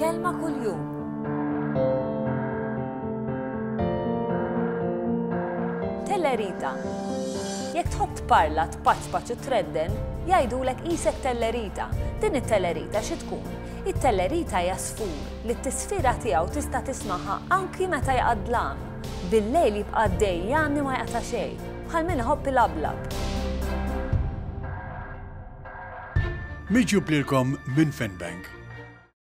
Kelma kuljum. Tellerita. Jekk tħobb tparla, tpaċpaċ u tredden, jgħidulek isek tellerita. Din it-tellerita xi tkun? It-tellerita hija sfur li t-tisfira tiegħu tista' tismaha anki meta jqaddlam. Bil-lejl jibqa' dej jgħanni ma jaqta' xejn, bħal min iħobb il-ablab. Miġjub lilkom minn Fenbank.